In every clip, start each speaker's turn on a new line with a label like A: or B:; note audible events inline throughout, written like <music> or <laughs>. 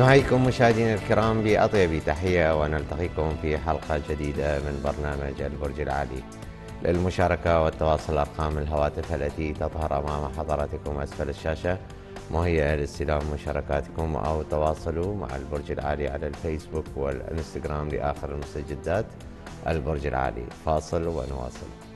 A: نحييكم مشاهدينا الكرام بأطيب تحية ونلتقيكم في حلقة جديدة من برنامج البرج العالي. للمشاركة والتواصل أرقام الهواتف التي تظهر أمام حضراتكم أسفل الشاشة مهيئة لاستلام مشاركاتكم أو تواصلوا مع البرج العالي على الفيسبوك والإنستغرام لآخر المستجدات. البرج العالي فاصل ونواصل.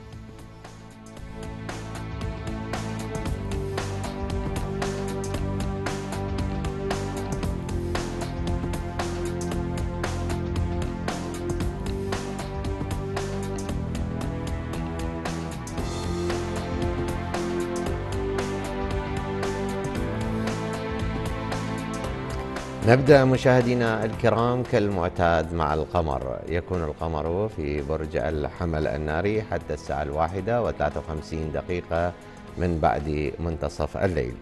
A: نبدأ مشاهدينا الكرام كالمعتاد مع القمر. يكون القمر في برج الحمل الناري حتى الساعة الواحدة وثلاثة وخمسين دقيقة من بعد منتصف الليل.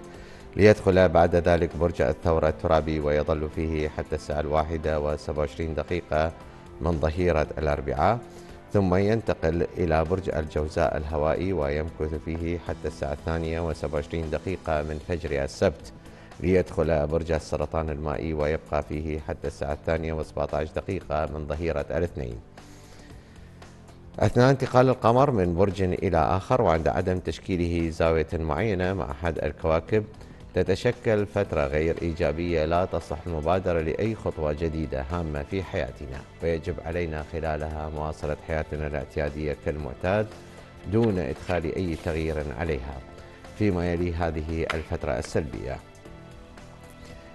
A: ليدخل بعد ذلك برج الثورة الترابي ويظل فيه حتى الساعة الواحدة وسبع وعشرين دقيقة من ظهيرة الأربعاء ثم ينتقل إلى برج الجوزاء الهوائي ويمكث فيه حتى الساعة الثانية وسبع وعشرين دقيقة من فجر السبت. ليدخل برج السرطان المائي ويبقى فيه حتى الساعة الثانية و17 دقيقة من ظهيرة الاثنين. أثناء انتقال القمر من برج إلى آخر وعند عدم تشكيله زاوية معينة مع أحد الكواكب تتشكل فترة غير إيجابية لا تصح المبادرة لأي خطوة جديدة هامة في حياتنا. ويجب علينا خلالها مواصلة حياتنا الاعتيادية كالمعتاد دون إدخال أي تغيير عليها فيما يلي هذه الفترة السلبية.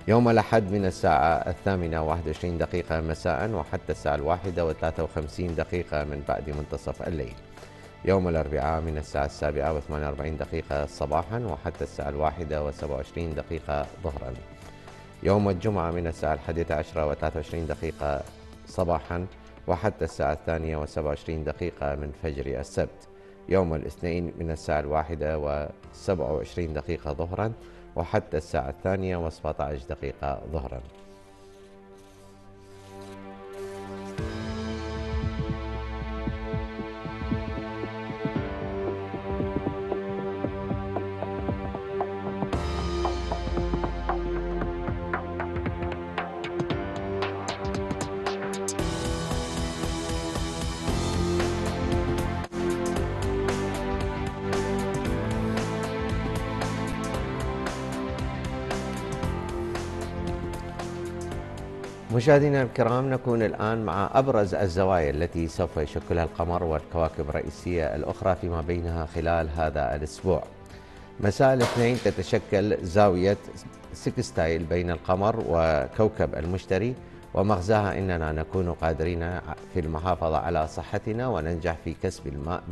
A: يوم الأحد من الساعة الثامنة واحد وعشرين دقيقة مساء وحتى الساعة الواحدة وثلاثة وخمسين دقيقة من بعد منتصف الليل. يوم الأربعاء من الساعة السابعة وثمانية وأربعين دقيقة صباحا وحتى الساعة الواحدة وسبع وعشرين دقيقة ظهرا. يوم الجمعة من الساعة الحادية عشرة وثلاثة وعشرين دقيقة صباحا وحتى الساعة الثانية وسبع وعشرين دقيقة من فجر السبت. يوم الاثنين من الساعة الواحدة وسبع وعشرين دقيقة ظهرا وحتى الساعة الثانية وسبعة عشر دقيقة ظهرا. مشاهدينا الكرام نكون الآن مع أبرز الزوايا التي سوف يشكلها القمر والكواكب الرئيسية الأخرى فيما بينها خلال هذا الأسبوع. مساء الاثنين تتشكل زاوية sextile بين القمر وكوكب المشتري ومغزاها أننا نكون قادرين في المحافظة على صحتنا وننجح في كسب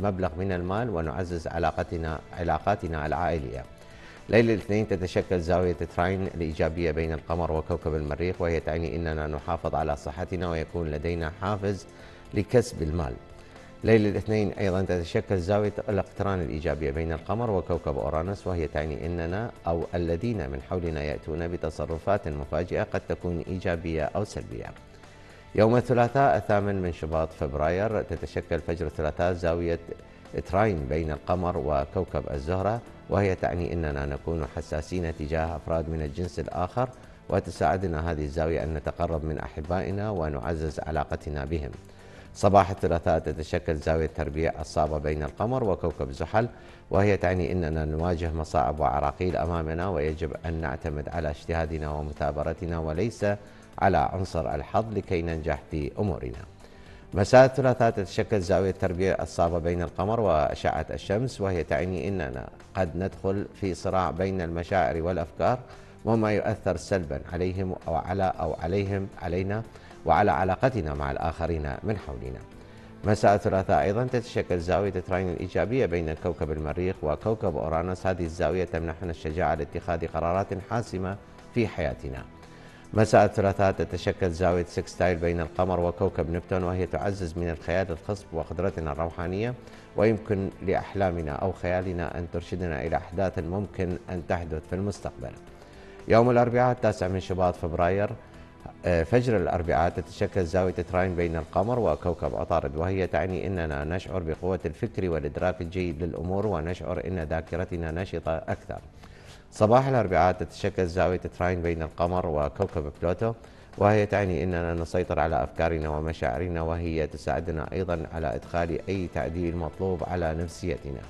A: مبلغ من المال ونعزز علاقتنا علاقاتنا العائلية. ليلة الاثنين تتشكل زاوية trine الإيجابية بين القمر وكوكب المريخ وهي تعني أننا نحافظ على صحتنا ويكون لدينا حافز لكسب المال. ليلة الاثنين أيضا تتشكل زاوية الإقتران الإيجابية بين القمر وكوكب أورانوس وهي تعني أننا أو الذين من حولنا يأتون بتصرفات مفاجئة قد تكون إيجابية أو سلبية. يوم الثلاثاء الثامن من شباط فبراير تتشكل فجر الثلاثاء زاوية تراين بين القمر وكوكب الزهرة وهي تعني أننا نكون حساسين تجاه أفراد من الجنس الآخر وتساعدنا هذه الزاوية أن نتقرب من أحبائنا ونعزز علاقتنا بهم. صباح الثلاثاء تتشكل زاوية تربيع الصعبة بين القمر وكوكب زحل وهي تعني أننا نواجه مصاعب وعراقيل أمامنا ويجب أن نعتمد على اجتهادنا ومثابرتنا وليس على عنصر الحظ لكي ننجح في أمورنا. مساء الثلاثاء تتشكل زاوية التربيع الصعبة بين القمر وأشعة الشمس وهي تعني أننا قد ندخل في صراع بين المشاعر والأفكار وما يؤثر سلبا عليهم أو على أو عليهم علينا وعلى علاقتنا مع الآخرين من حولنا. مساء الثلاثاء أيضا تتشكل زاوية trine الإيجابية بين كوكب المريخ وكوكب أورانوس. هذه الزاوية تمنحنا الشجاعة لاتخاذ قرارات حاسمة في حياتنا. مساء الثلاثاء تتشكل زاوية sextile بين القمر وكوكب نبتون وهي تعزز من الخيال الخصب وقدرتنا الروحانية ويمكن لأحلامنا أو خيالنا أن ترشدنا إلى أحداث ممكن أن تحدث في المستقبل. يوم الأربعاء التاسع من شباط فبراير آه، فجر الأربعاء تتشكل زاوية trine بين القمر وكوكب عطارد وهي تعني أننا نشعر بقوة الفكر والإدراك الجيد للأمور ونشعر أن ذاكرتنا نشطة أكثر. صباح الأربعاء تتشكل زاوية trine بين القمر وكوكب بلوتو وهي تعني أننا نسيطر على أفكارنا ومشاعرنا وهي تساعدنا أيضا على إدخال أي تعديل مطلوب على نفسيتنا.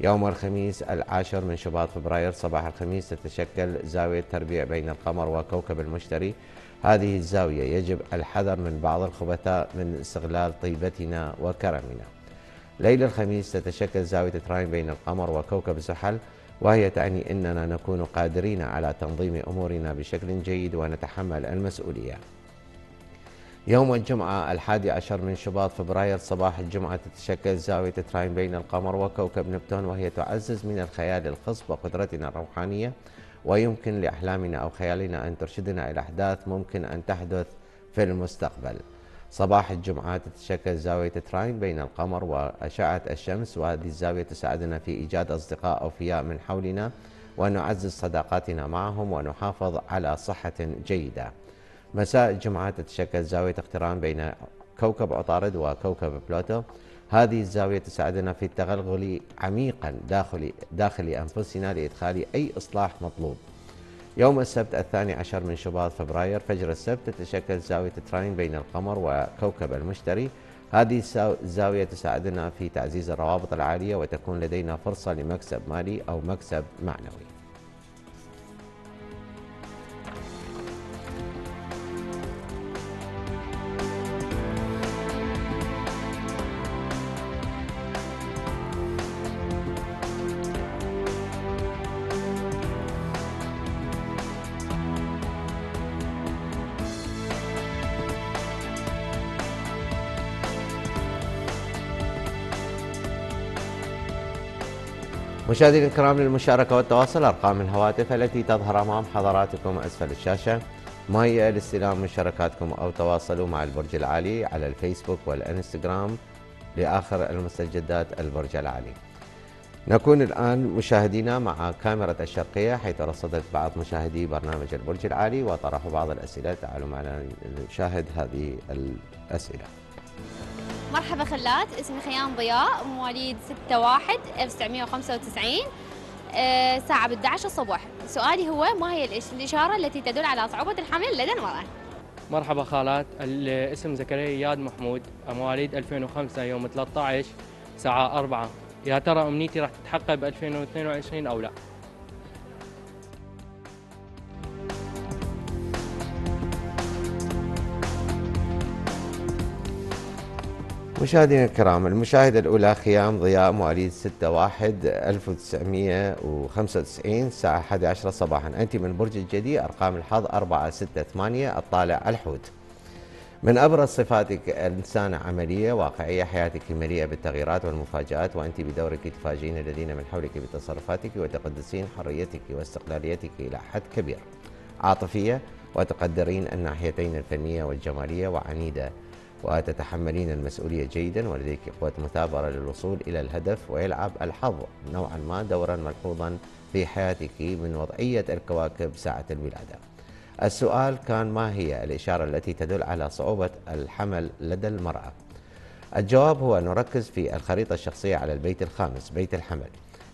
A: يوم الخميس العاشر من شباط فبراير صباح الخميس تتشكل زاوية تربيع بين القمر وكوكب المشتري. هذه الزاوية يجب الحذر من بعض الخبثاء من استغلال طيبتنا وكرمنا. ليل الخميس تتشكل زاوية تراين بين القمر وكوكب زحل وهي تعني أننا نكون قادرين على تنظيم أمورنا بشكل جيد ونتحمل المسؤولية. يوم الجمعة الحادي عشر من شباط فبراير صباح الجمعة تتشكل زاوية تراين بين القمر وكوكب نبتون وهي تعزز من الخيال الخصب وقدرتنا الروحانية. ويمكن لأحلامنا أو خيالنا أن ترشدنا إلى أحداث ممكن أن تحدث في المستقبل. صباح الجمعة تتشكل زاوية trine بين القمر وأشعة الشمس وهذه الزاوية تساعدنا في إيجاد أصدقاء أوفياء من حولنا ونعزز صداقاتنا معهم ونحافظ على صحة جيدة. مساء الجمعة تتشكل زاوية اقتران بين كوكب عطارد وكوكب بلوتو. هذه الزاوية تساعدنا في التغلغل عميقا داخل, داخل أنفسنا لإدخال أي إصلاح مطلوب. يوم السبت الثاني عشر من شباط فبراير فجر السبت تتشكل زاوية تراين بين القمر وكوكب المشتري. هذه الزاوية تساعدنا في تعزيز الروابط العالية وتكون لدينا فرصة لمكسب مالي أو مكسب معنوي. مشاهدينا الكرام للمشاركة والتواصل أرقام الهواتف التي تظهر أمام حضراتكم أسفل الشاشة مهيئة لاستلام مشاركاتكم أو تواصلوا مع البرج العالي على الفيسبوك والإنستغرام لآخر المستجدات البرج العالي. نكون الآن مشاهدينا مع كاميرا الشرقية حيث رصدت بعض مشاهدي برنامج البرج العالي وطرحوا بعض الأسئلة تعالوا معنا نشاهد هذه الأسئلة.
B: مرحبا خلات اسمي خيام ضياء مواليد 6 1 1995 ساعة ب 11 الصبح سؤالي هو ما هي الإشارة التي تدل على صعوبة الحمل لدى المرأة؟
C: مرحبا خالات الاسم زكريا اياد محمود مواليد 2005 يوم 13 ساعة 4 يا ترى أمنيتي راح تتحقق ب 2022 أو لا؟
A: مشاهدينا الكرام المشاهدة الأولى خيام ضياء مواليد 6 1 1995 الساعة 11 صباحا. أنت من برج الجدي أرقام الحظ 4 6 8 الطالع الحوت. من أبرز صفاتك إنسانة عملية واقعية حياتك مليئة بالتغييرات والمفاجآت وأنت بدورك تفاجئين الذين من حولك بتصرفاتك وتقدسين حريتك واستقلاليتك إلى حد كبير. عاطفية وتقدرين الناحيتين الفنية والجمالية وعنيدة وتتحملين المسؤولية جيدا ولديك قوة مثابرة للوصول إلى الهدف ويلعب الحظ نوعا ما دورا ملحوظا في حياتك من وضعية الكواكب ساعة الولادة السؤال كان ما هي الإشارة التي تدل على صعوبة الحمل لدى المرأة؟ الجواب هو نركز في الخريطة الشخصية على البيت الخامس بيت الحمل.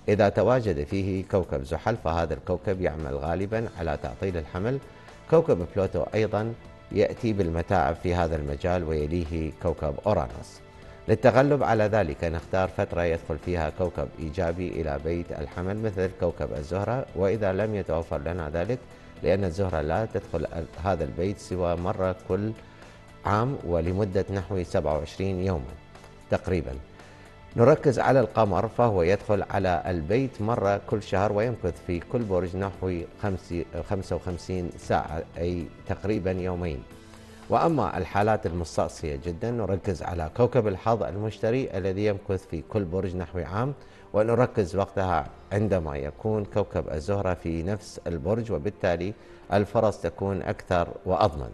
A: إذا تواجد فيه كوكب زحل فهذا الكوكب يعمل غالبا على تعطيل الحمل. كوكب بلوتو أيضا يأتي بالمتاعب في هذا المجال ويليه كوكب أورانوس. للتغلب على ذلك نختار فترة يدخل فيها كوكب إيجابي إلى بيت الحمل مثل كوكب الزهرة وإذا لم يتوفر لنا ذلك لأن الزهرة لا تدخل هذا البيت سوى مرة كل عام ولمدة نحو 27 يوما تقريبا. نركز على القمر فهو يدخل على البيت مرة كل شهر ويمكث في كل برج نحو 55 ساعة أي تقريبا يومين. وأما الحالات المستقصية جدا نركز على كوكب الحظ المشتري الذي يمكث في كل برج نحو عام ونركز وقتها عندما يكون كوكب الزهرة في نفس البرج وبالتالي الفرص تكون أكثر وأضمن.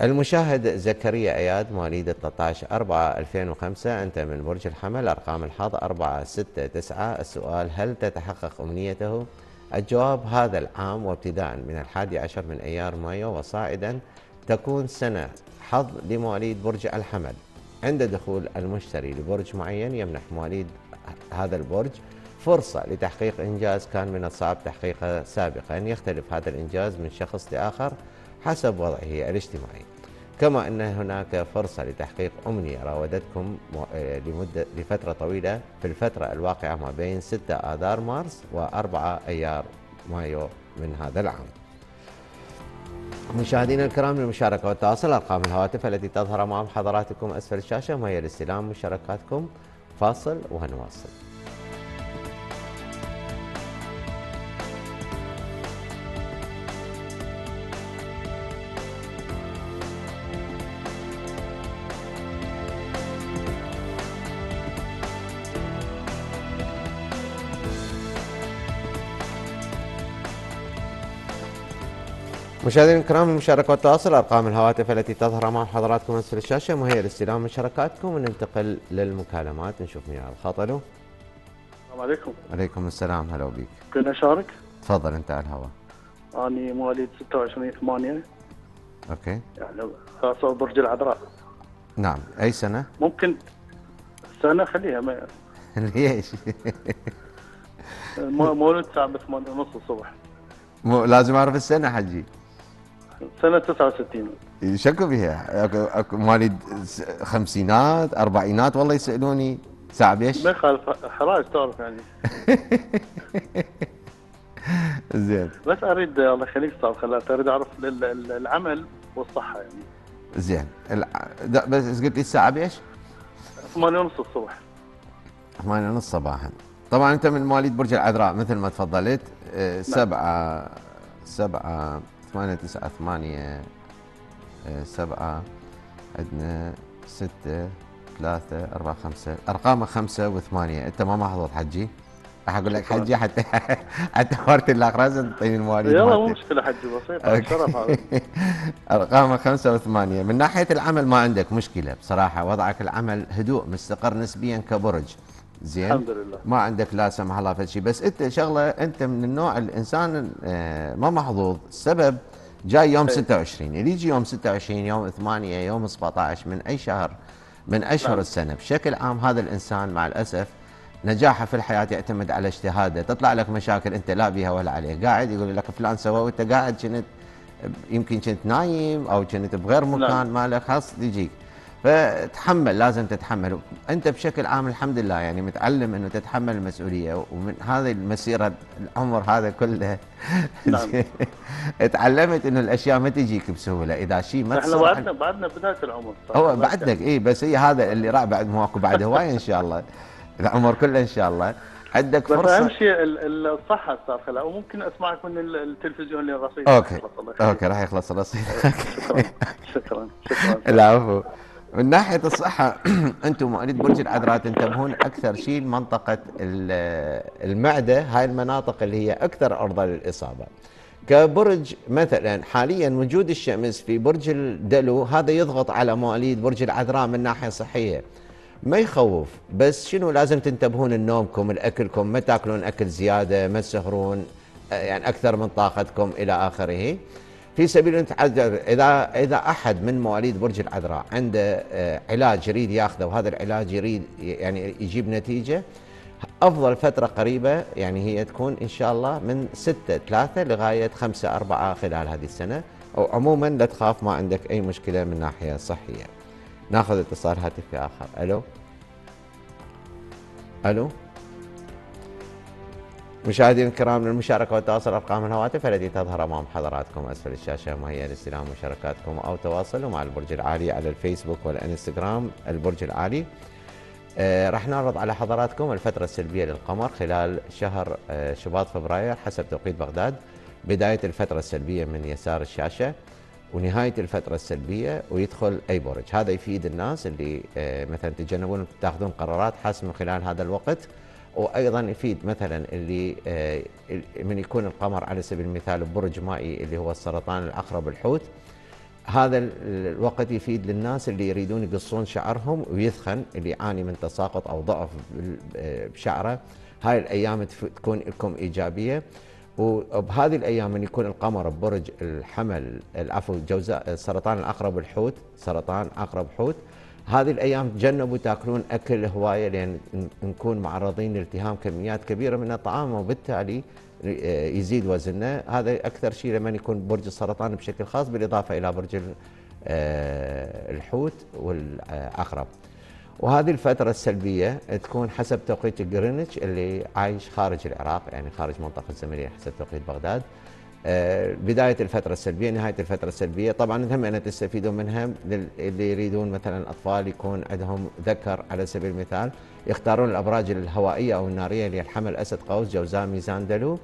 A: المشاهد زكريا أياد مواليد 13 4 2005 أنت من برج الحمل أرقام الحظ 4 6 9 السؤال هل تتحقق أمنيته؟ الجواب هذا العام وابتداء من الحادي عشر من أيار مايو وصاعدا تكون سنة حظ لمواليد برج الحمل. عند دخول المشتري لبرج معين يمنح مواليد هذا البرج فرصة لتحقيق إنجاز كان من الصعب تحقيقه سابقا. يختلف هذا الإنجاز من شخص لآخر. حسب وضعه الاجتماعي. كما أن هناك فرصة لتحقيق أمنية راودتكم آه، لمدة لفترة طويلة في الفترة الواقعة ما بين 6 آذار مارس و4 أيار مايو من هذا العام. مشاهدينا الكرام للمشاركة والتواصل أرقام الهواتف التي تظهر أمام حضراتكم أسفل الشاشة وهي الاستلام مشاركاتكم فاصل ونواصل مشاهدينا الكرام المشاركة والتواصل أرقام الهواتف التي تظهر أمام حضراتكم أسفل الشاشة مهيئة لاستلام مشاركاتكم وننتقل للمكالمات. نشوف مين على الخط. ألو.
D: السلام عليكم.
A: عليكم السلام. هلا بك.
D: كنا أشارك
A: تفضل أنت على الهواء.
D: أنا مواليد 26 8
A: أوكي.
D: يعني خاصة برج العذراء.
A: نعم. أي سنة؟
D: ممكن سنة خليها ما <laughs>
A: ليش؟
D: مو- مولود الساعة 8 ونص الصبح.
A: مو لازم أعرف السنة حجي.
D: سنة 69
A: شكو بها مواليد س- خمسينات أربعينات والله يسألوني. ساعة بيش
D: ما يخالف حراج تعرف يعني. <laughs>
A: زين.
D: بس أريد الله يخليك خلات أريد أعرف ال- ال- العمل والصحة يعني.
A: زين. الع- بس قلت لي؟ الساعة بيش؟
D: 8 ونص الصبح.
A: 8 ونص صباحا. طبعا أنت من مواليد برج العذراء مثل ما تفضلت. آه، سبعة سبعة ثمانية تسعة ثمانية آه، سبعة عندنا ستة ثلاثة أربعة خمسة. أرقامها خمسة وثمانية. أنت ما محظوظ حجي؟ راح أقول لك حجي حتى <laughs> حتى مرت الأخراز تعطيني المواليد
D: يلا مو. مشكلة حجي بسيطة. شرف هذا <laughs>
A: أرقامها خمسة وثمانية. من ناحية العمل ما عندك مشكلة بصراحة. وضعك العمل هدوء مستقر نسبيا كبرج. زين.
D: الحمد لله.
A: ما عندك لا سمح الله في شيء. بس انت شغلة انت من النوع الإنسان آه، ما محظوظ. السبب جاي يوم
D: إيه.
A: 26 اللي يجي يوم 26 يوم 8 يوم 17 من أي شهر من اشهر
D: نعم.
A: السنة. بشكل عام هذا الإنسان مع الأسف نجاحه في الحياة يعتمد على اجتهاده. تطلع لك مشاكل انت لا بيها ولا عليه. قاعد يقول لك فلان سوى وانت قاعد كنت يمكن كنت نايم أو كنت بغير مكان
D: نعم.
A: مالك خاص يجيك. فتحمل لازم تتحمل. انت بشكل عام الحمد لله يعني متعلم انه تتحمل المسؤولية ومن هذه المسيرة العمر هذا كله <laughs>
D: نعم.
A: تعلمت إنه الأشياء ما تجيك بسهولة. إذا شيء ما إحنا
D: بعدنا بعدنا بداية العمر
A: هو بعدك اي بس هي هذا اللي راح بعد ماكو بعد هوايه إن شاء الله. العمر كله إن شاء الله. عندك
D: بس
A: فرصة؟
D: أهم شيء ال- ال- الصحة أستاذ خلا وممكن أسمعك من ال- التلفزيون الرصيد أوكي.
A: okay راح يخلص الرصيد. <laughs>
D: شكرا. شكرا. شكرا.
A: العفو. من ناحية الصحة <clears throat> أنتم مواليد برج العذراء تنتبهون أكثر شيء لمنطقة ال- المعدة هاي المناطق اللي هي أكثر عرضة للإصابة. كبرج مثلا حاليا وجود الشمس في برج الدلو هذا يضغط على مواليد برج العذراء من ناحية صحية. ما يخوف بس شنو لازم تنتبهون؟ لنومكم الأكلكم ما تاكلون أكل زيادة ما تسهرون يعني أكثر من طاقتكم إلى آخره. في سبيل التعذر إذا إذا أحد من مواليد برج العذراء عنده آه، علاج يريد ياخذه وهذا العلاج يريد يعني يجيب نتيجة أفضل فترة قريبة يعني هي تكون إن شاء الله من 6 3 لغاية 5 4 خلال هذه السنة. وعموما لا تخاف ما عندك أي مشكلة من ناحية صحية. ناخذ اتصال هاتفي آخر. ألو؟ ألو؟ مشاهدينا الكرام للمشاركة والتواصل أرقام الهواتف التي تظهر أمام حضراتكم أسفل الشاشة مهيئة لاستلام مشاركاتكم أو تواصلوا مع البرج العالي على الفيسبوك والإنستغرام البرج العالي. آه راح نعرض على حضراتكم الفترة السلبية للقمر خلال شهر آه شباط فبراير حسب توقيت بغداد. بداية الفترة السلبية من يسار الشاشة ونهاية الفترة السلبية ويدخل أي برج. هذا يفيد الناس اللي آه مثلا تتجنبون تاخذون قرارات حاسمة خلال هذا الوقت. وأيضا يفيد مثلا اللي آه، من يكون القمر على سبيل المثال ببرج مائي اللي هو السرطان العقرب الحوت هذا ال- الوقت يفيد للناس اللي يريدون يقصون شعرهم ويثخن اللي يعاني من تساقط أو ضعف آه، بشعره. هاي الأيام تكون لكم إيجابية. وبهذه الأيام من يكون القمر ببرج الحمل العفو جوزاء سرطان العقرب الحوت سرطان عقرب حوت هذه الأيام تجنبوا تأكلون أكل هواية لأن نكون معرضين لالتهام كميات كبيرة من الطعام وبالتالي يزيد وزننا هذا أكثر شيء لما يكون برج السرطان بشكل خاص بالإضافة إلى برج آه، الحوت والعقرب وهذه الفترة السلبية تكون حسب توقيت جرينتش اللي عايش خارج العراق يعني خارج منطقة الزمنية حسب توقيت بغداد. آه، بداية الفترة السلبية نهاية الفترة السلبية. طبعا هم أن تستفيدون منها اللي يريدون مثلا الأطفال يكون عندهم ذكر على سبيل المثال يختارون الأبراج الهوائية أو النارية اللي الحمل أسد قوس جوزاء ميزان دلو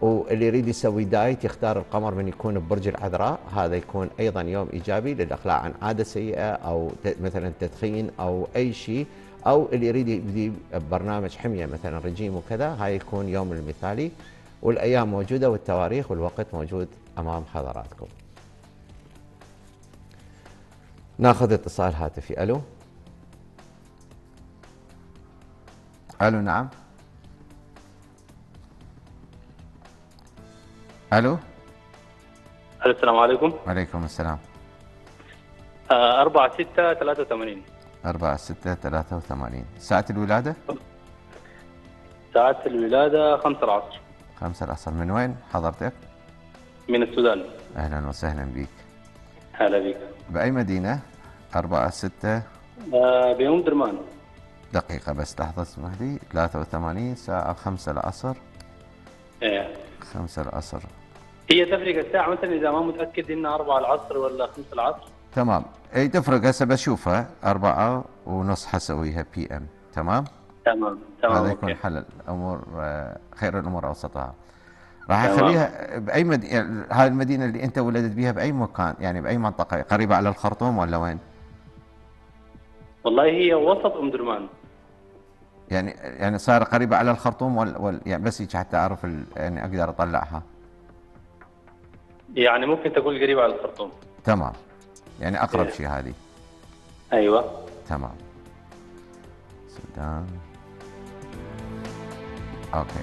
A: واللي يريد يسوي دايت يختار القمر من يكون ببرج العذراء. هذا يكون أيضا يوم إيجابي للاقلاع عن عادة سيئة أو مثلا تدخين أو أي شيء. أو اللي يريد يبدي برنامج حمية مثلا رجيم وكذا. هاي يكون يوم المثالي. والأيام موجودة والتواريخ والوقت موجود أمام حضراتكم. ناخذ اتصال هاتفي. ألو؟ ألو نعم. ألو؟
E: السلام عليكم.
A: وعليكم السلام.
E: آه، أربعة ستة ثلاثة وثمانين.
A: أربعة ستة ثلاثة وثمانين. ساعة الولادة؟
E: ساعة الولادة خمسة العصر.
A: خمسة العصر من وين حضرتك؟
E: من السودان.
A: أهلا وسهلا بك
E: هلا بك
A: بأي مدينة؟ أربعة ستة.
E: آه بأم درمان.
A: دقيقة بس لحظة اسمح لي. 83 ساعة خمسة العصر
E: إيه.
A: خمسة العصر
E: هي تفرق الساعة مثلا إذا ما متأكد إنها أربعة العصر ولا خمسة العصر؟
A: تمام. أي تفرق؟ هسه بشوفها. أربعة ونص حسويها بي ام تمام؟
E: تمام تمام
A: هذا يكون
E: أوكي.
A: حل الأمور آه، خير الأمور أوسطها. راح أخليها بأي مد... يعني هاي المدينة اللي أنت ولدت بها بأي مكان يعني بأي منطقة قريبة على الخرطوم ولا وين؟
E: والله هي وسط أم درمان.
A: يعني يعني صار قريبة على الخرطوم ولا ولا يعني بس هيك حتى أعرف ال... يعني أقدر أطلعها.
E: يعني ممكن تقول قريبة على الخرطوم.
A: تمام. يعني أقرب
E: إيه.
A: شيء هذه.
E: أيوة.
A: تمام. السودان أوكي.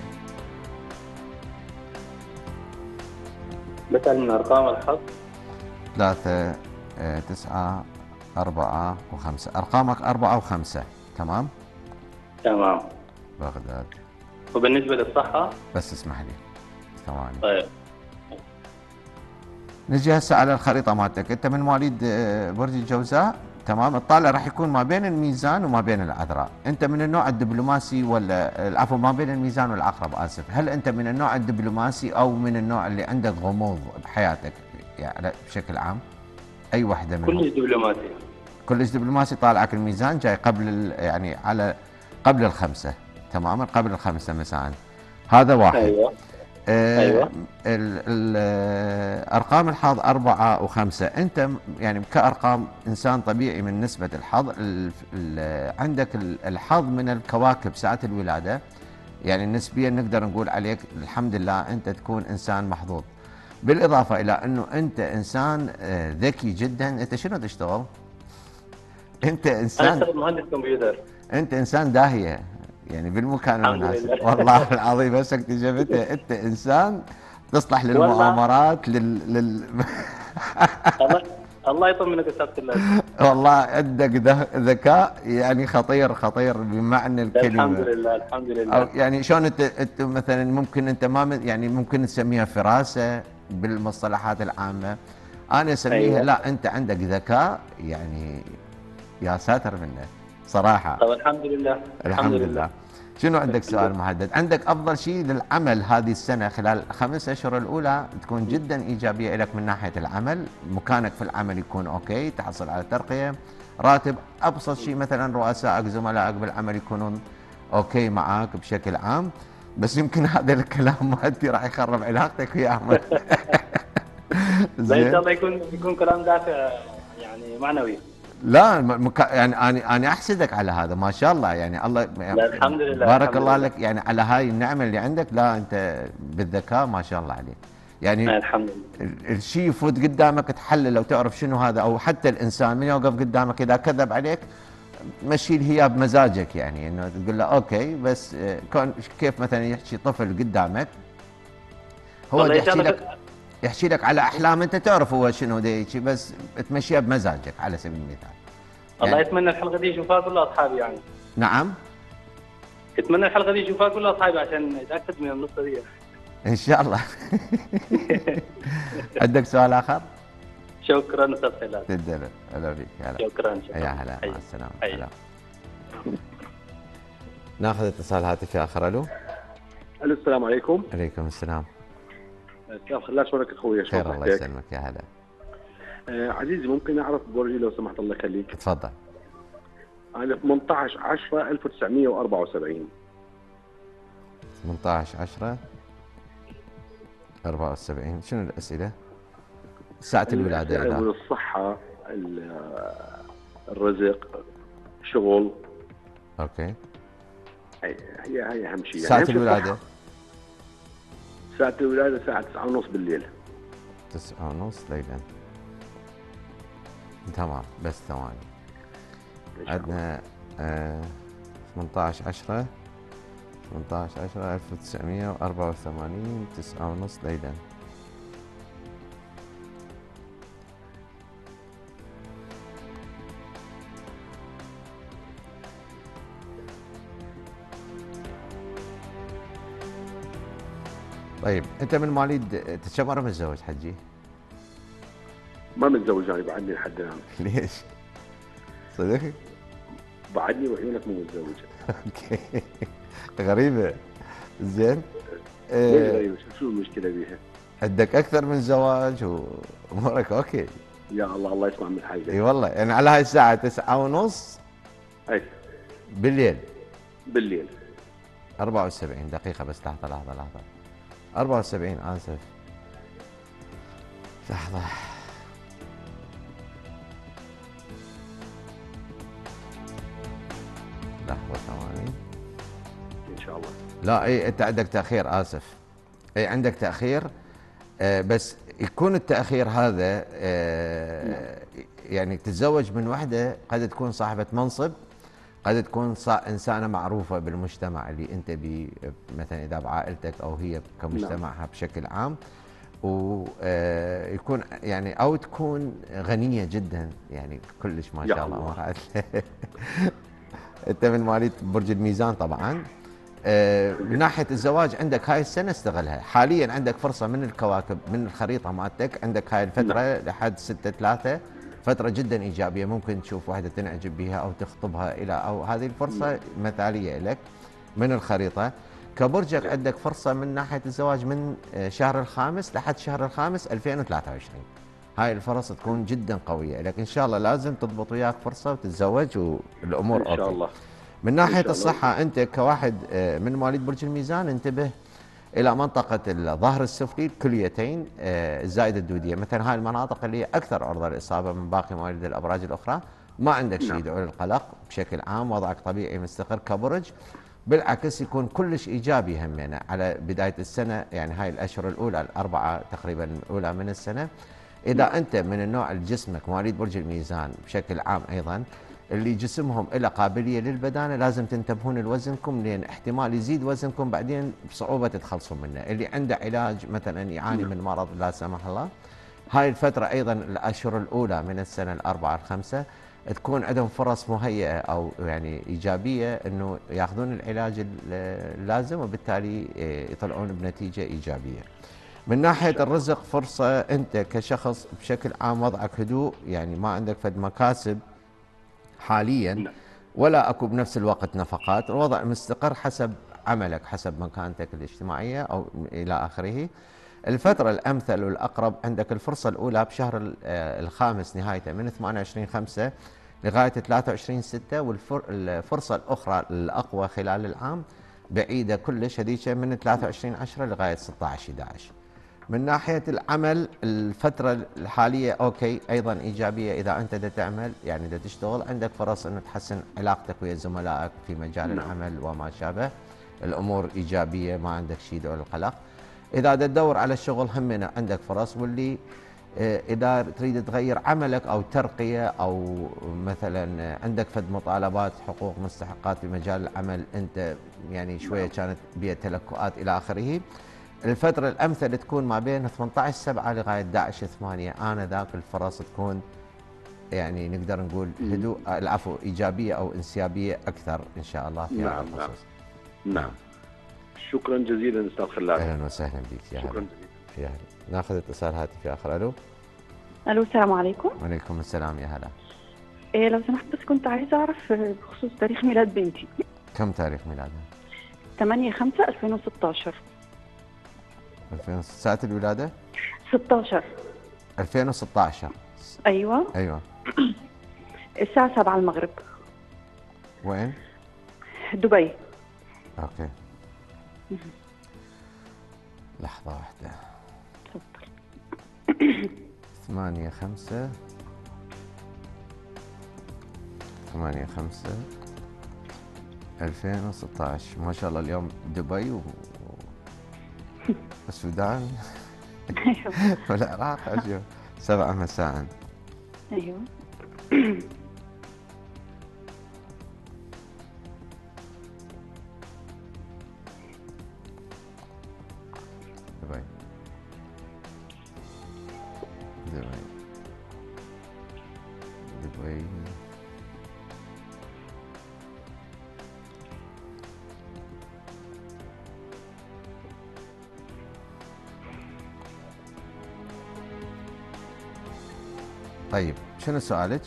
E: مثلا من أرقام الحظ؟
A: ثلاثة آه، تسعة أربعة وخمسة. أرقامك أربعة وخمسة تمام؟
E: تمام.
A: بغداد.
E: وبالنسبة للصحة؟
A: بس اسمح لي. ثواني.
E: طيب.
A: نجي هسه على الخريطة مالتك. أنت من مواليد آه، برج الجوزاء؟ تمام؟ الطالع راح يكون ما بين الميزان وما بين العذراء. أنت من النوع الدبلوماسي ولا العفو ما بين الميزان والعقرب آسف. هل أنت من النوع الدبلوماسي أو من النوع اللي عندك غموض بحياتك يعني بشكل عام؟ أي وحدة منهم؟
E: كل دبلوماسي.
A: كلش دبلوماسي طالعك الميزان جاي قبل يعني على قبل الخمسة. تماما قبل الخمسة مساء. هذا واحد.
E: أيوة. أيوة.
A: ال- ال- آه، أرقام الحظ أربعة وخمسة. أنت م- يعني كأرقام إنسان طبيعي من نسبة الحظ ال- ال- عندك ال- الحظ من الكواكب ساعة الولادة. يعني نسبيا نقدر نقول عليك الحمد لله أنت تكون إنسان محظوظ. بالإضافة إلى أنه أنت إنسان آه، ذكي جدا. أنت شنو تشتغل؟ أنت
E: أنا
A: إنسان
E: أشتغل مهندس كمبيوتر.
A: أنت إنسان داهية. يعني بالمكان المناسب.
E: لله. <laughs>
A: والله العظيم بس اكتشفتها أنت إنسان تصلح للمؤامرات لل, لل... <laughs>
E: الله الله يطمنك أستاذ خلال
A: والله عندك ذكاء يعني خطير خطير بمعنى الكلمة.
E: الحمد لله الحمد لله.
A: يعني شلون أنت أنت مثلا ممكن أنت ما يعني ممكن نسميها فراسة بالمصطلحات العامة. أنا أسميها
E: أيوة.
A: لا أنت عندك ذكاء يعني يا ساتر منه. صراحة.
E: طب الحمد لله.
A: الحمد لله. شنو عندك سؤال محدد؟ عندك أفضل شيء للعمل هذه السنة خلال الخمس أشهر الأولى تكون جدا إيجابية لك من ناحية العمل، مكانك في العمل يكون okay، تحصل على ترقية، راتب أبسط شيء مثلا رؤسائك زملائك بالعمل يكونون okay معاك بشكل عام، بس يمكن <laughs> هذا الكلام مهدي راح يخرب علاقتك ويا أحمد. <laughs> <laughs>
E: لا ان شاء الله يكون يكون كلام دافع يعني معنوي.
A: لا يعني أنا أنا أحسدك على هذا ما شاء الله. يعني الله
E: لا، الحمد لله،
A: بارك
E: الحمد
A: الله
E: لله.
A: لك. يعني على هاي النعمة اللي عندك لا أنت بالذكاء ما شاء الله عليك. يعني
E: الحمد لله.
A: ال- الشيء يفوت قدامك تحلل أو تعرف شنو هذا أو حتى الإنسان من يوقف قدامك إذا كذب عليك مشي الهياب بمزاجك يعني. إنه تقول له أوكي بس آه، كون كيف مثلا يحكي طفل قدامك هو يحكي لك يحكي لك على أحلام أنت تعرف هو شنو دا يحكي بس تمشيها بمزاجك على سبيل المثال.
E: الله
A: يعني-
E: يتمنى الحلقة دي يشوفها كل أصحابي يعني.
A: نعم.
E: يتمنى الحلقة دي يشوفها كل أصحابي عشان يتأكد من النقطة دي
A: إن شاء الله. <laughs> عندك سؤال آخر؟
E: شكرا أستاذ خلال
A: تفضل. هلا بك. هلا.
E: شكرا شكرا.
A: يا هلا. مع
E: السلامة.
A: هلا <laughs> ناخذ اتصال هاتفي آخر. ألو.
D: ألو السلام عليكم.
A: عليكم السلام.
D: أستاذ خلاص شلونك أخوي.
A: خير الله يسلمك. يا هلا.
D: آه عزيزي ممكن أعرف برجي لو سمحت الله يخليك؟
A: تفضل
D: أنا 18 10 1974
A: 18 10 74 شنو الأسئلة؟ ساعة الولادة إذا.
D: الصحة ال- الرزق شغل.
A: أوكي.
D: هي هي أهم شيء.
A: ساعة
D: أهم شيء
A: الولادة.
D: ساعة الولادة الساعة 9 ونص بالليل.
A: تسعة ونص ليلا. تمام بس ثواني. عندنا آه 18 10 18 10 1984 تسعة ونص ليلا طيب أنت من مواليد كم مره متزوج حجي؟
D: ما متزوج يعني بعدني لحد الآن. <laughs>
A: ليش؟ صدق؟
D: بعدني وعيونك مو متزوج. <laughs>
A: okay. غريبة. زين.
D: ليش
A: آه،
D: غريبة؟ شو- المشكلة بيها؟
A: عندك أكثر من زواج وأمورك okay.
D: يا الله الله يسمع من حاجة
A: إي والله. يعني على هاي الساعة تسعة ونص
D: أي.
A: بالليل.
D: بالليل.
A: 74 دقيقة بس لحظة لحظة لحظة. 74 آسف. لحظة. لا إي أنت عندك تأخير آسف. إي عندك تأخير. آه بس يكون التأخير هذا آه يعني تتزوج من وحدة قد تكون صاحبة منصب قد تكون إنسانة معروفة بالمجتمع اللي أنت بي مثلا إذا بعائلتك أو هي كمجتمعها بشكل عام. ويكون يعني أو تكون غنية جدا يعني كلش ما شاء الله.
D: الله. <laughs>
A: أنت من مواليد برج الميزان طبعا. آه، من ناحية الزواج عندك هاي السنة استغلها. حاليا عندك فرصة من الكواكب من الخريطة مالتك. عندك هاي الفترة لحد 6 3 فترة جدا إيجابية. ممكن تشوف واحدة تنعجب بها أو تخطبها إلى أو هذه الفرصة مثالية لك من الخريطة. كبرجك عندك فرصة من ناحية الزواج من آه، شهر الخامس لحد شهر الخامس 2023 هاي الفرص تكون جدا قوية لكن إن شاء الله لازم تضبط وياك فرصة وتتزوج والأمور
D: إن شاء okay.
A: من
D: ناحية.
A: الصحة أنت كواحد آه، من مواليد برج الميزان انتبه إلى منطقة الظهر السفلي الكليتين آه، الزائدة الدودية. مثلا هاي المناطق اللي هي أكثر عرضة للاصابه من باقي مواليد الأبراج الأخرى. ما عندك شيء
D: نعم.
A: يدعو للقلق بشكل عام وضعك طبيعي مستقر كبرج. بالعكس يكون كلش إيجابي همنا على بداية السنة يعني هاي الأشهر الأولى الأربعة تقريبا الأولى من السنة. إذا أنت من النوع اللي جسمك مواليد برج الميزان بشكل عام أيضا اللي جسمهم له قابلية للبدانة لازم تنتبهون لوزنكم لأن احتمال يزيد وزنكم بعدين بصعوبة تتخلصون منه، اللي عنده علاج مثلا يعاني من مرض لا سمح الله. هاي الفترة أيضا الأشهر الأولى من السنة الأربعة الخمسة تكون عندهم فرص مهيئة أو يعني إيجابية إنه يأخذون العلاج ال- اللازم وبالتالي إيه، يطلعون بنتيجة إيجابية. من ناحية الرزق فرصة أنت كشخص بشكل عام وضعك هدوء يعني ما عندك فد مكاسب حاليا
D: نعم.
A: ولا أكو بنفس الوقت نفقات، الوضع مستقر حسب عملك حسب مكانتك الاجتماعية أو إلى آخره. الفترة الأمثل والأقرب عندك الفرصة الأولى بشهر آه، الخامس نهايته من 28 5 لغاية 23 6 والفرصة الأخرى الأقوى خلال العام بعيدة كلش هذيك من 23 10 لغاية 16 11 من ناحية العمل الفترة الحالية أوكي أيضا إيجابية إذا أنت دا تعمل يعني دا تشتغل عندك فرص أنه تحسن علاقتك ويا زملائك في مجال
D: نعم.
A: العمل وما شابه. الأمور إيجابية ما عندك شيء دور القلق إذا دا تدور على الشغل همنا عندك فرص واللي آه، إذا تريد تغير عملك أو ترقية أو مثلا عندك فد مطالبات حقوق مستحقات في مجال العمل أنت يعني شوية كانت بها تلكؤات إلى آخره. الفترة الأمثل تكون ما بين 18 7 لغاية 11 8 أنا ذاك الفرص تكون يعني نقدر نقول هدوء العفو إيجابية أو إنسيابية أكثر إن شاء الله في
F: نعم،
A: هذا الخصوص.
F: نعم. شكرا جزيلا أستاذ خلاد
A: أهلا وسهلا بك يا
F: شكرا
A: هلا
F: جزيلا.
A: يا هلا. ناخذ اتصال هاتفي آخر. ألو؟
G: ألو السلام عليكم.
A: وعليكم السلام يا هلا.
G: إيه لو سمحت بس كنت عايزة أعرف آه، بخصوص تاريخ ميلاد بنتي.
A: كم تاريخ ميلادها؟
G: 8 5 2016
A: 2000 ساعة الولادة؟
G: 16
A: 2016
G: أيوه.
A: أيوه. <clears throat>
G: الساعة 7 المغرب.
A: وين؟
G: دبي.
A: أوكي. لحظة واحدة.
G: تفضل. <clears throat>
A: ثمانية خمسة. ثمانية خمسة. ألفين وستة عشر ما شاء الله اليوم دبي و... والسودان
G: أيوه. <laughs>
A: والعراق أشوف سبعة مساء. أيوه. طيب شنو سؤالك؟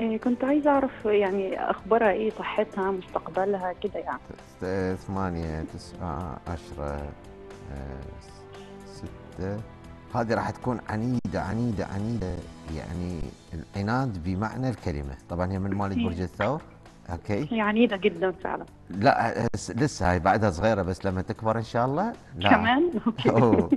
G: إيه كنت عايزة أعرف يعني أخبارها إيه صحتها مستقبلها كده يعني.
A: ثمانية تسعة عشرة آه، ستة. هذه راح تكون عنيدة عنيدة عنيدة يعني العناد بمعنى الكلمة. طبعا هي من مواليد برج الثور. okay.
G: هي عنيدة جدا فعلا.
A: لا لسه هاي بعدها صغيرة بس لما تكبر إن شاء الله. لا.
G: كمان؟ <laughs> okay.
A: أوه.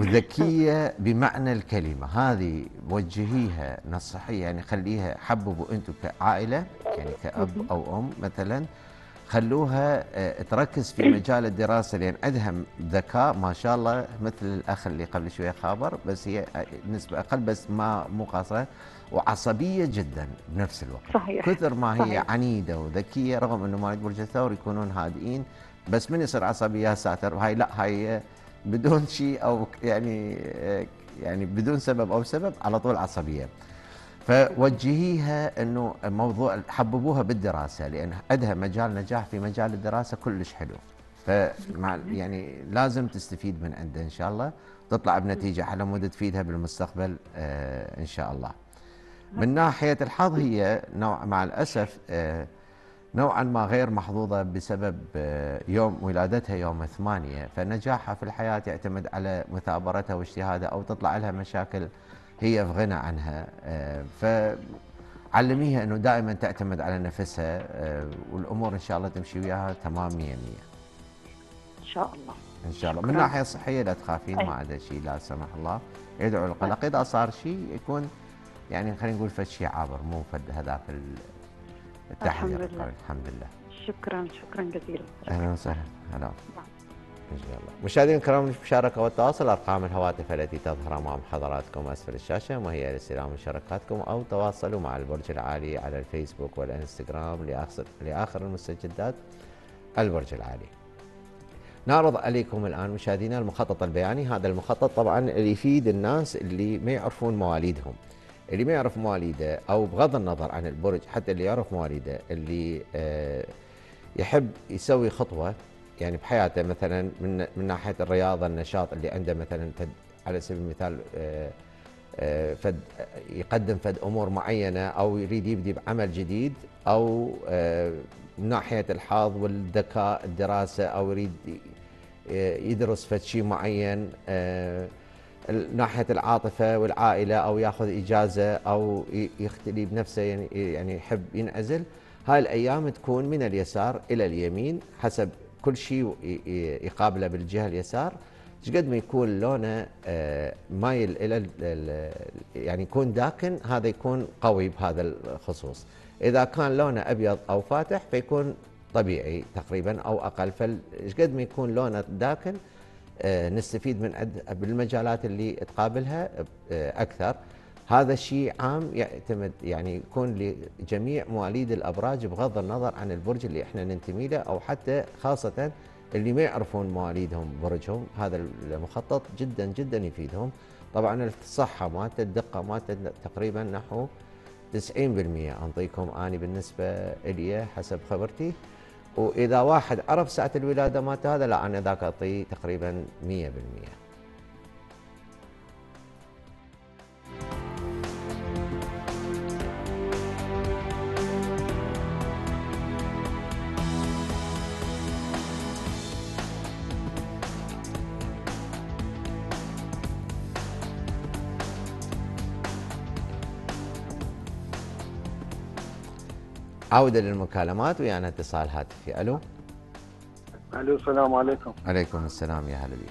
A: وذكية بمعنى الكلمة. هذه وجهيها نصحية يعني خليها حببوا أنتم كعائلة يعني كأب أو أم مثلا خلوها آه، تركز في مجال الدراسة لأن عندها ذكاء ما شاء الله مثل الأخ اللي قبل شوية خابر بس هي آه، نسبة أقل بس ما مو قاصرة وعصبية جدا بنفس الوقت.
G: صحيح.
A: كثر ما هي
G: صحيح.
A: عنيدة وذكية رغم إنه مالك برج الثور يكونون هادئين بس من يصير عصبية يا ساتر هاي لا هاي بدون شيء أو يعني يعني بدون سبب أو سبب على طول عصبية. فوجهيها إنه موضوع حببوها بالدراسة لأن عندها مجال نجاح في مجال الدراسة كلش حلو. فمع يعني لازم تستفيد من عنده إن شاء الله تطلع بنتيجة على مود تفيدها بالمستقبل آه إن شاء الله. من ناحية الحظ هي نوع مع الأسف آه نوعا ما غير محظوظة بسبب آه يوم ولادتها يوم ثمانية. فنجاحها في الحياة يعتمد على مثابرتها واجتهادها أو تطلع لها مشاكل هي في غنى عنها. آه فعلميها إنه دائما تعتمد على نفسها آه والأمور إن شاء الله تمشي وياها تمام 100%
G: إن شاء الله.
A: إن شاء الله. من
G: شكراً.
A: الناحيه الصحيه لا تخافين ما
G: أي.
A: عدا شيء لا سمح الله. يدعو القلق. إذا صار شيء يكون يعني خلينا نقول فد شيء عابر مو فد هذاك ال- التحذير
G: الحمد لله.
A: الحمد لله
G: شكرا شكرا جزيلا
A: أهلا وسهلا هلا
G: نعم.
A: ان شاء الله مشاهدينا الكرام المشاركة والتواصل أرقام الهواتف التي تظهر أمام حضراتكم أسفل الشاشة وهي لاستلام مشاركاتكم أو تواصلوا مع البرج العالي على الفيسبوك والإنستغرام لاخر لآخر المستجدات البرج العالي. نعرض عليكم الآن مشاهدينا المخطط البياني، هذا المخطط طبعا اللي يفيد الناس اللي ما يعرفون مواليدهم. اللي ما يعرف مواليده أو بغض النظر عن البرج حتى اللي يعرف مواليده اللي آه يحب يسوي خطوة يعني بحياته مثلا من من ناحية الرياضة النشاط اللي عنده مثلا فد على سبيل المثال آه، آه، فد يقدم فد أمور معينة أو يريد يبدي بعمل جديد أو من ناحية الحظ والذكاء الدراسة أو يريد يدرس فد شيء معين ناحية العاطفة والعائلة أو ياخذ إجازة أو يختلي بنفسه يعني يعني يحب ينعزل هاي الأيام تكون من اليسار إلى اليمين حسب كل شيء يقابله بالجهة اليسار. قد ما يكون لونه آه، مايل إلى ال- ال- يعني يكون داكن هذا يكون قوي بهذا الخصوص. إذا كان لونه أبيض أو فاتح فيكون طبيعي تقريبا أو أقل. فايش قد ما يكون لونه داكن نستفيد من بالمجالات اللي تقابلها آه، أكثر. هذا الشيء عام يعتمد يعني يكون لجميع مواليد الأبراج بغض النظر عن البرج اللي إحنا ننتمي له أو حتى خاصة اللي ما يعرفون مواليدهم برجهم. هذا المخطط جدا جدا يفيدهم. طبعا الصحة مالتة الدقة مالتة تقريبا نحو 90% أنطيكم أنا بالنسبة إلي حسب خبرتي. وإذا واحد عرف ساعة الولادة مالته هذا لا أنا ذاك أعطيه تقريبا 100% عودة للمكالمات ويانا اتصال هاتفي. ألو.
D: ألو السلام عليكم.
A: عليكم السلام يا هلا بيك.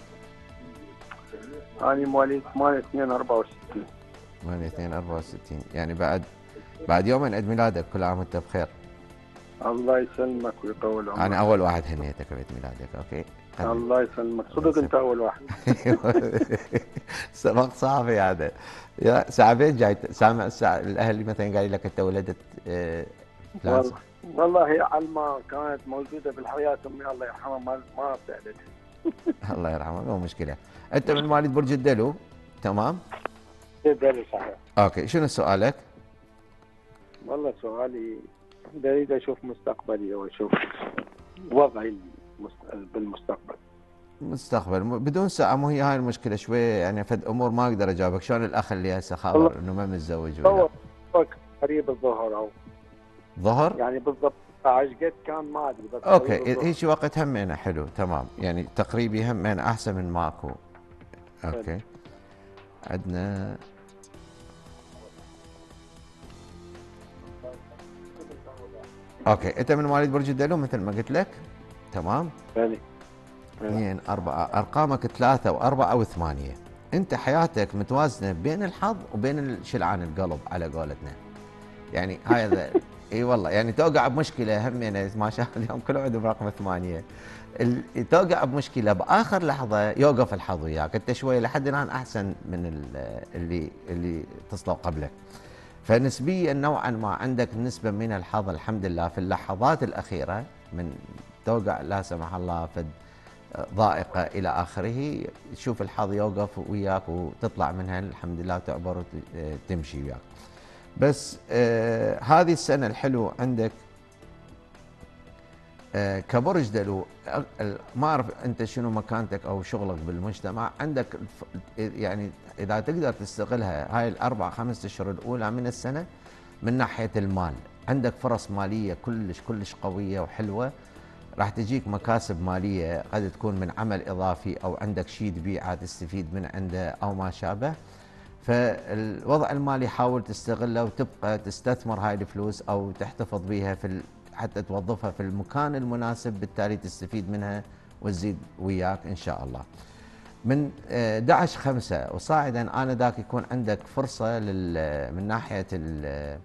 D: أنا مواليد 8 2 64
A: 8 2 64 يعني بعد بعد يومين عيد ميلادك كل عام وأنت بخير؟
D: الله يسلمك ويطول عمرك.
A: أنا أول واحد هنيتك بعيد ميلادك أوكي؟ قدم.
D: الله يسلمك. صدق أنت أول واحد. <laughs>
A: سبق صعب هذا. يا ساعتين جاي؟ سامع الساعة الأهل مثلا قال لك أنت ولدت آه، فلان
D: والله علما كانت موجودة بالحياة أمي الله يرحمها ما ما سالتها <laughs>
A: الله يرحمه مو مشكلة. أنت من مواليد برج الدلو؟ تمام؟
D: دليل صحيح.
A: أوكي شنو سؤالك؟
D: والله سؤالي أريد أشوف مستقبلي وأشوف وضعي المست- بالمستقبل.
A: مستقبل بدون ساعة مو هي هاي المشكلة شوية يعني فد أمور ما أقدر أجاوبك. شلون الأخ اللي هسه خابر. إنه ما متزوج ولا؟
D: قريب الظهر أو
A: ظهر؟
D: يعني بالضبط 12 قد كان ما أدري بس الظهر.
A: هيك وقت همينة حلو تمام. يعني تقريبي همينة أحسن من ماكو. أوكي. عندنا okay أنت من مواليد برج الدلو مثل ما قلت لك؟ تمام.
D: يعني.
A: اثنين أربعة أرقامك ثلاثة وأربعة وثمانية أنت حياتك متوازنة بين الحظ وبين شلعان القلب على قولتنا. يعني هذا إي والله يعني توقع بمشكلة همين ما شاء اليوم كل عود برقم ثمانيه توقع بمشكلة بآخر لحظة يوقف الحظ وياك. أنت شوي لحد الآن أحسن من ال- اللي اللي اتصلوا قبلك. فنسبيا نوعا ما عندك نسبة من الحظ الحمد لله في اللحظات الأخيرة من توقع لا سمح الله فد ضائقة إلى آخره تشوف الحظ يوقف وياك وتطلع منها الحمد لله وتعبر وتمشي وياك. بس آه هذه السنة الحلو عندك آه كبرج دلو ما أعرف أنت شنو مكانتك أو شغلك بالمجتمع عندك يعني إذا تقدر تستغلها هاي الأربع خمس أشهر الأولى من السنة من ناحية المال. عندك فرص مالية كلش كلش قوية وحلوة. راح تجيك مكاسب مالية قد تكون من عمل إضافي أو عندك شيء تبيعه تستفيد من عنده أو ما شابه. فالوضع المالي حاول تستغله وتبقى تستثمر هاي الفلوس أو تحتفظ بها في حتى توظفها في المكان المناسب بالتالي تستفيد منها وتزيد وياك إن شاء الله. من آه، 11 5 وصاعدا أنا ذاك يكون عندك فرصة لل من ناحية آه،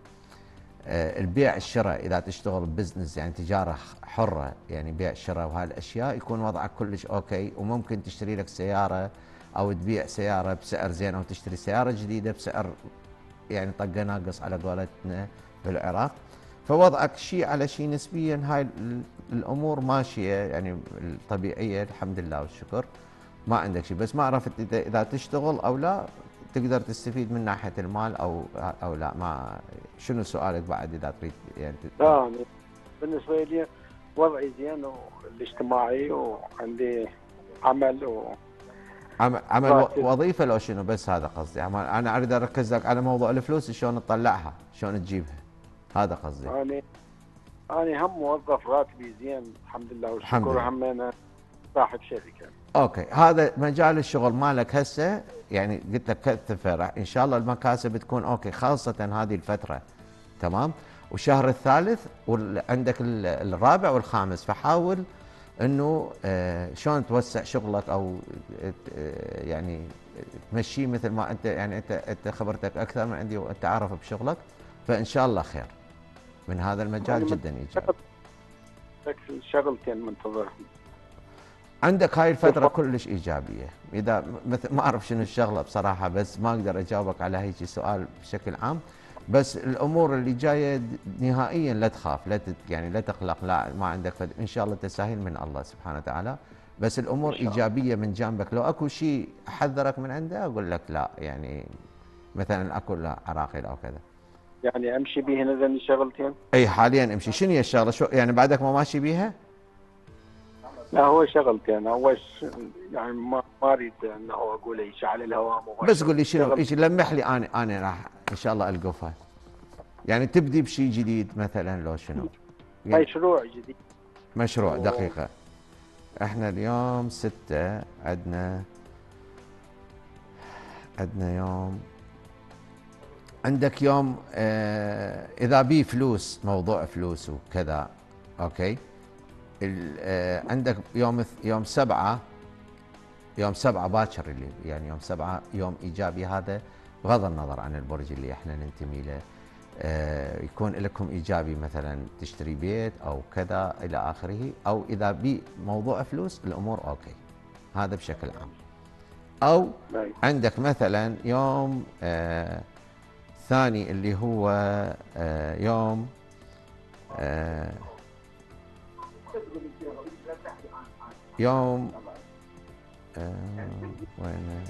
A: البيع الشراء إذا تشتغل business يعني تجارة حرة يعني بيع شراء وهاي الأشياء يكون وضعك كلش okay وممكن تشتري لك سيارة أو تبيع سيارة بسعر زين أو تشتري سيارة جديدة بسعر يعني طقة ناقص على قولتنا بالعراق. فوضعك شيء على شيء نسبيا هاي ال- الأمور ماشية يعني الطبيعيه الحمد لله والشكر. ما عندك شيء بس ما عرفت اذا تشتغل أو لا تقدر تستفيد من ناحية المال أو أو لا. ما شنو سؤالك بعد إذا تريد يعني
D: لا بالنسبة لي وضعي زين والاجتماعي وعندي عمل و
A: عمل, عمل وظيفة لو شنو بس هذا قصدي. عمل أنا أريد أركز لك على موضوع الفلوس شلون تطلعها شلون تجيبها. هذا قصدي.
D: أنا أنا هم موظف راتبي زين الحمد لله والشكر. هم أنا صاحب شركة.
A: okay. هذا مجال الشغل مالك هسه يعني قلت لك كثفه إن شاء الله المكاسب تكون okay خاصة هذه الفترة. تمام؟ والشهر الثالث وعندك الرابع والخامس فحاول انه آه، شلون توسع شغلك أو آه، يعني تمشيه مثل ما انت يعني انت انت خبرتك أكثر من عندي وانت عارف بشغلك فإن شاء الله خير. من هذا المجال جدا ايجابي
D: شغلتين منتظرهم
A: عندك هاي الفترة كلش إيجابية. إذا مثل ما أعرف شنو الشغلة بصراحة بس ما أقدر أجاوبك على هيك سؤال بشكل عام. بس الأمور اللي جاية نهائيا لا تخاف لا تت يعني لا تقلق لا ما عندك فد إن شاء الله تساهيل من الله سبحانه وتعالى. بس
D: الأمور.
A: إيجابية من جانبك. لو أكو شيء احذرك من عنده أقول لك لا يعني مثلا أكو لا عراقيل أو كذا.
D: يعني أمشي بهن هذني الشغلتين
A: اي حاليا أمشي. شنو هي الشغلة؟ شو يعني بعدك ما ماشي بيها؟
D: لا هو شغلتين هو ش... يعني ما ما أريد انه أقول اي شيء على الهواء مباشرة.
A: بس. قول لي شنو إيش لمح لي أنا أنا راح إن شاء الله القفها يعني تبدي بشيء جديد مثلا لو شنو؟ يعني
D: مشروع جديد.
A: مشروع دقيقة. إحنا اليوم ستة عندنا عندنا يوم. عندك يوم آه إذا بي فلوس موضوع فلوس وكذا okay؟ عندك يوم يوم سبعة يوم سبعة باكر اللي يعني يوم سبعة يوم إيجابي هذا بغض النظر عن البرج اللي إحنا ننتمي له. آه، يكون لكم إيجابي مثلا تشتري بيت أو كذا إلى آخره أو إذا بي موضوع فلوس الأمور okay. هذا بشكل عام. أو
D: أي.
A: عندك مثلا يوم آه ثاني اللي هو آه يوم آه يوم آه وين؟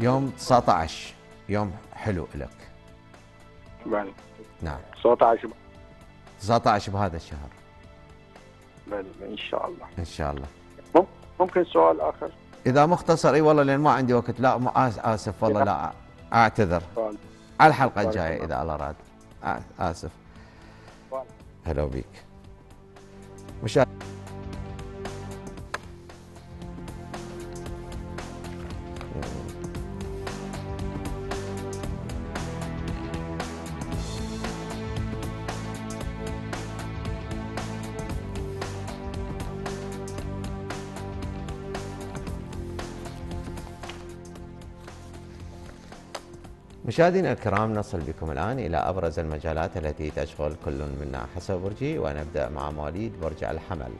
A: يوم 19 يوم حلو لك.
D: بل
A: نعم.
D: 19
A: 19 بهذا الشهر.
D: بل إن شاء الله.
A: إن شاء الله.
D: مم- ممكن سؤال آخر؟
A: إذا مختصر إي والله لأن ما عندي وقت. لا آسف والله لا
D: أعتذر.
A: على الحلقة
D: الجاية.
A: إذا
D: الله
A: راد.
D: آسف.
A: هلا بيك مشاهد مشاهدينا الكرام نصل بكم الآن إلى أبرز المجالات التي تشغل كل منا حسب برجي ونبدأ مع مواليد برج الحمل.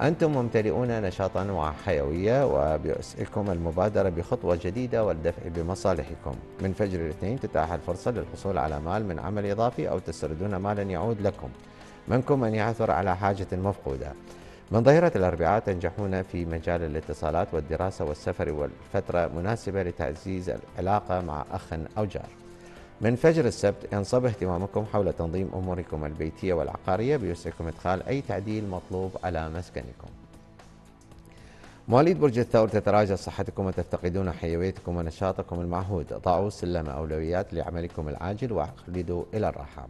A: أنتم ممتلئون نشاطا وحيوية وبيسعدكم المبادرة بخطوة جديدة والدفع بمصالحكم. من فجر الاثنين تتاح الفرصة للحصول على مال من عمل إضافي أو تستردون مالا يعود لكم. منكم من يعثر على حاجة مفقودة. من ظهيرة الأربعاء تنجحون في مجال الاتصالات والدراسة والسفر والفترة مناسبة لتعزيز العلاقة مع أخ أو جار. من فجر السبت ينصب اهتمامكم حول تنظيم أموركم البيتية والعقارية بيسعكم إدخال أي تعديل مطلوب على مسكنكم. مواليد برج الثور تتراجع صحتكم وتفتقدون حيويتكم ونشاطكم المعهود. ضعوا سلم أولويات لعملكم العاجل واخلدوا إلى الراحة.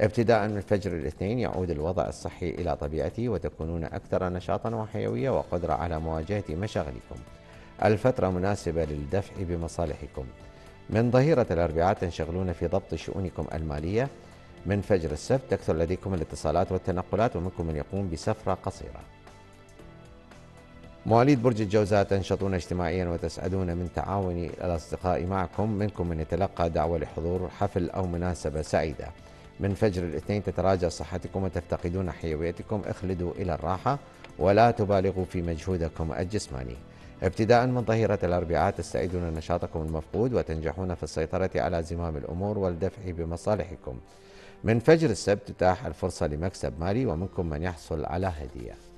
A: ابتداء من فجر الاثنين يعود الوضع الصحي إلى طبيعته وتكونون أكثر نشاطا وحيوية وقدرة على مواجهة مشاغلكم. الفترة مناسبة للدفع بمصالحكم. من ظهيرة الأربعاء تنشغلون في ضبط شؤونكم المالية. من فجر السبت تكثر لديكم الاتصالات والتنقلات ومنكم من يقوم بسفرة قصيرة. مواليد برج الجوزاء تنشطون اجتماعيا وتسعدون من تعاون الأصدقاء معكم. منكم من يتلقى دعوة لحضور حفل أو مناسبة سعيدة. من فجر الاثنين تتراجع صحتكم وتفتقدون حيويتكم. اخلدوا إلى الراحة ولا تبالغوا في مجهودكم الجسماني. ابتداء من ظهيرة الأربعاء تستعيدون نشاطكم المفقود وتنجحون في السيطرة على زمام الأمور والدفع بمصالحكم. من فجر السبت تتاح الفرصة لمكسب مالي ومنكم من يحصل على هدية.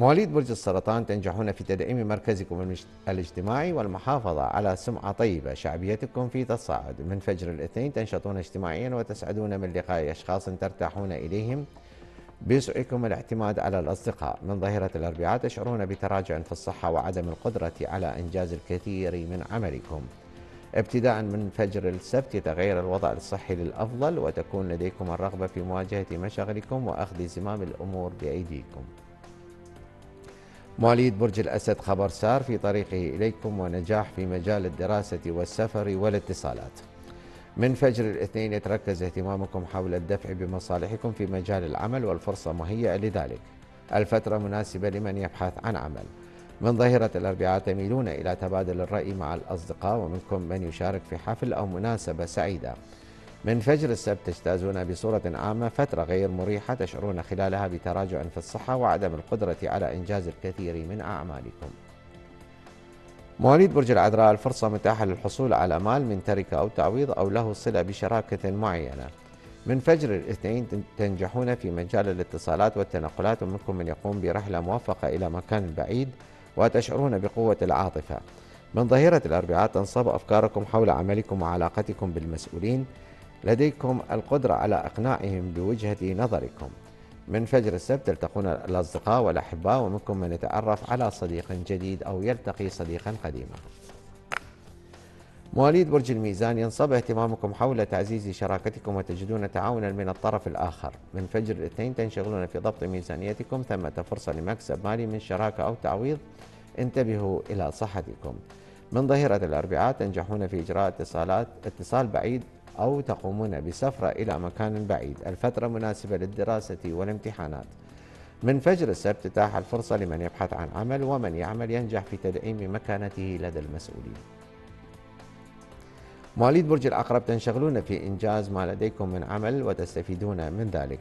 A: مواليد برج السرطان تنجحون في تدعيم مركزكم الاجتماعي والمحافظة على سمعة طيبة شعبيتكم في تصاعد. من فجر الاثنين تنشطون اجتماعيا وتسعدون من لقاء أشخاص ترتاحون إليهم. بيسعكم الاعتماد على الأصدقاء. من ظاهرة الأربعاء تشعرون بتراجع في الصحة وعدم القدرة على إنجاز الكثير من عملكم. ابتداء من فجر السبت يتغير الوضع الصحي للأفضل وتكون لديكم الرغبة في مواجهة مشاغلكم وأخذ زمام الأمور بأيديكم. مواليد برج الأسد خبر سار في طريقه إليكم ونجاح في مجال الدراسة والسفر والاتصالات. من فجر الاثنين يتركز اهتمامكم حول الدفع بمصالحكم في مجال العمل والفرصة مهيئة لذلك. الفترة مناسبة لمن يبحث عن عمل. من ظهيرة الأربعاء تميلون إلى تبادل الرأي مع الأصدقاء ومنكم من يشارك في حفل أو مناسبة سعيدة. من فجر السبت تجتازون بصورة عامة فترة غير مريحة تشعرون خلالها بتراجع في الصحة وعدم القدرة على إنجاز الكثير من أعمالكم. مواليد برج العذراء الفرصة متاحة للحصول على مال من تركة أو تعويض أو له صلة بشراكة معينة. من فجر الاثنين تنجحون في مجال الاتصالات والتنقلات ومنكم من يقوم برحلة موفقة إلى مكان بعيد وتشعرون بقوة العاطفة. من ظهيرة الأربعاء تنصب أفكاركم حول عملكم وعلاقتكم بالمسؤولين. لديكم القدرة على إقناعهم بوجهة نظركم. من فجر السبت تلتقون الأصدقاء والأحباء ومنكم من يتعرف على صديق جديد أو يلتقي صديقا قديما. مواليد برج الميزان ينصب اهتمامكم حول تعزيز شراكتكم وتجدون تعاونا من الطرف الآخر. من فجر الاثنين تنشغلون في ضبط ميزانيتكم ثمة فرصة لمكسب مالي من شراكة أو تعويض. انتبهوا إلى صحتكم. من ظهيرة الأربعاء تنجحون في إجراء اتصالات اتصال بعيد أو تقومون بسفرة إلى مكان بعيد. الفترة مناسبة للدراسة والامتحانات. من فجر السبت تتاح الفرصة لمن يبحث عن عمل ومن يعمل ينجح في تدعيم مكانته لدى المسؤولين. مواليد برج العقرب تنشغلون في إنجاز ما لديكم من عمل وتستفيدون من ذلك.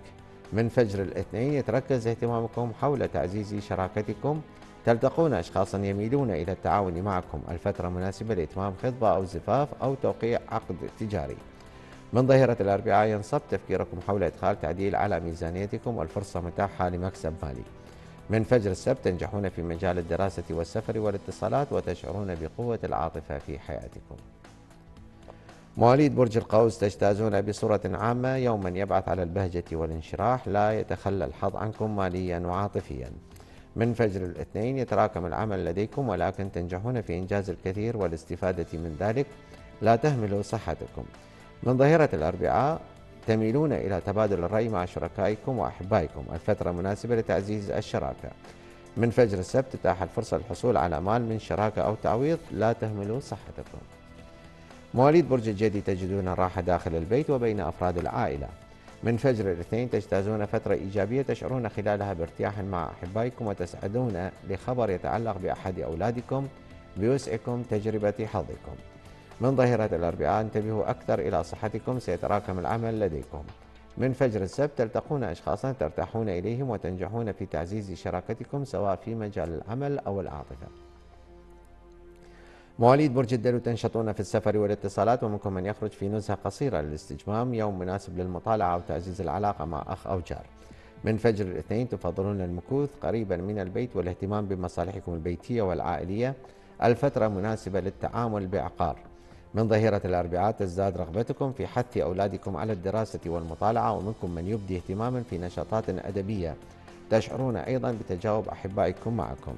A: من فجر الاثنين يتركز اهتمامكم حول تعزيز شراكتكم. تلتقون أشخاصا يميلون إلى التعاون معكم. الفترة مناسبة لإتمام خطبة أو زفاف أو توقيع عقد تجاري. من ظهيرة الأربعاء ينصب تفكيركم حول إدخال تعديل على ميزانيتكم والفرصة متاحة لمكسب مالي. من فجر السبت تنجحون في مجال الدراسة والسفر والاتصالات وتشعرون بقوة العاطفة في حياتكم. مواليد برج القوس تجتازون بصورة عامة يوما يبعث على البهجة والانشراح لا يتخلى الحظ عنكم ماليا وعاطفيا. من فجر الاثنين يتراكم العمل لديكم ولكن تنجحون في إنجاز الكثير والاستفادة من ذلك. لا تهملوا صحتكم. من ظهيرة الأربعاء تميلون إلى تبادل الرأي مع شركائكم وأحبائكم. الفترة مناسبة لتعزيز الشراكة. من فجر السبت تتاح الفرصة للحصول على مال من شراكة أو تعويض لا تهملوا صحتكم. مواليد برج الجدي تجدون الراحة داخل البيت وبين أفراد العائلة. من فجر الاثنين تجتازون فترة إيجابية تشعرون خلالها بارتياح مع أحبائكم وتسعدون لخبر يتعلق بأحد أولادكم بوسعكم تجربة حظكم. من ظهيرة الأربعاء انتبهوا أكثر إلى صحتكم سيتراكم العمل لديكم. من فجر السبت تلتقون أشخاصا ترتاحون إليهم وتنجحون في تعزيز شراكتكم سواء في مجال العمل أو العاطفة مواليد برج الدلو تنشطون في السفر والاتصالات ومنكم من يخرج في نزهة قصيرة للاستجمام يوم مناسب للمطالعة أو تعزيز العلاقة مع أخ أو جار. من فجر الاثنين تفضلون المكوث قريبا من البيت والاهتمام بمصالحكم البيتية والعائلية. الفترة مناسبة للتعامل بعقار. من ظهيرة الأربعاء تزداد رغبتكم في حث أولادكم على الدراسة والمطالعة ومنكم من يبدي اهتماما في نشاطات أدبية. تشعرون أيضا بتجاوب أحبائكم معكم.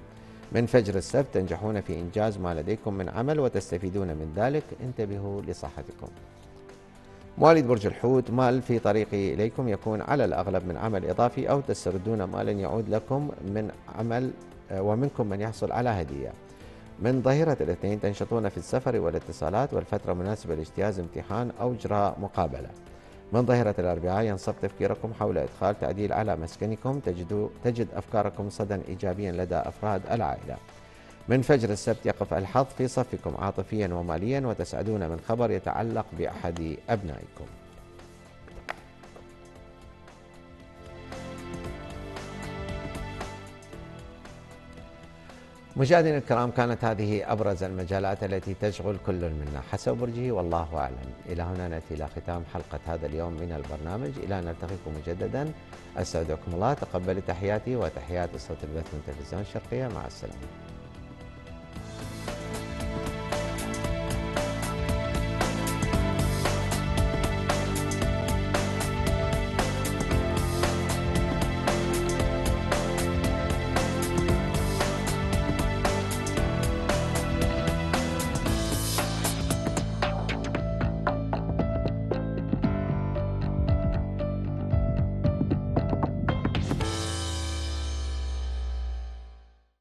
A: من فجر السبت تنجحون في إنجاز ما لديكم من عمل وتستفيدون من ذلك. انتبهوا لصحتكم. مواليد برج الحوت مال في طريقي إليكم يكون على الأغلب من عمل إضافي أو تستردون مالا يعود لكم من عمل ومنكم من يحصل على هدية. من ظهيرة الاثنين تنشطون في السفر والاتصالات والفترة مناسبة لاجتياز امتحان أو إجراء مقابلة. من ظهيرة الأربعاء ينصب تفكيركم حول إدخال تعديل على مسكنكم تجد, تجد أفكاركم صدى إيجابيا لدى أفراد العائلة. من فجر السبت يقف الحظ في صفكم عاطفيا وماليا وتسعدون من خبر يتعلق بأحد أبنائكم. مشاهدينا الكرام كانت هذه أبرز المجالات التي تشغل كل منا. حسب برجه والله أعلم. إلى هنا نأتي إلى ختام حلقة هذا اليوم من البرنامج. إلى أن نلتقيكم مجددا. أستودعكم الله. تقبل تحياتي وتحيات صوت البث من تلفزيون الشرقية. مع السلامة.